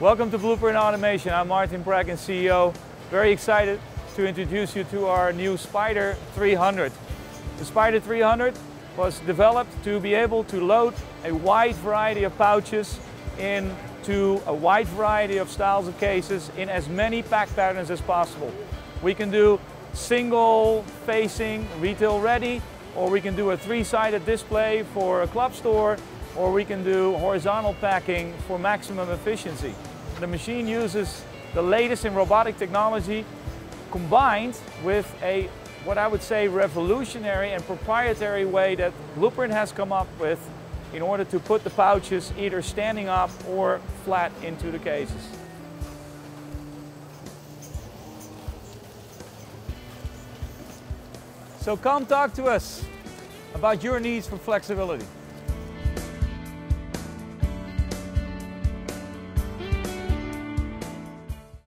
Welcome to Blueprint Automation. I'm Martin Praken, CEO. Very excited to introduce you to our new Spider 300. The Spider 300 was developed to be able to load a wide variety of pouches into a wide variety of styles of cases in as many pack patterns as possible. We can do single facing retail ready or we can do a three-sided display for a club store or we can do horizontal packing for maximum efficiency. The machine uses the latest in robotic technology combined with a, what I would say, revolutionary and proprietary way that Blueprint has come up with in order to put the pouches either standing up or flat into the cases. So come talk to us about your needs for flexibility.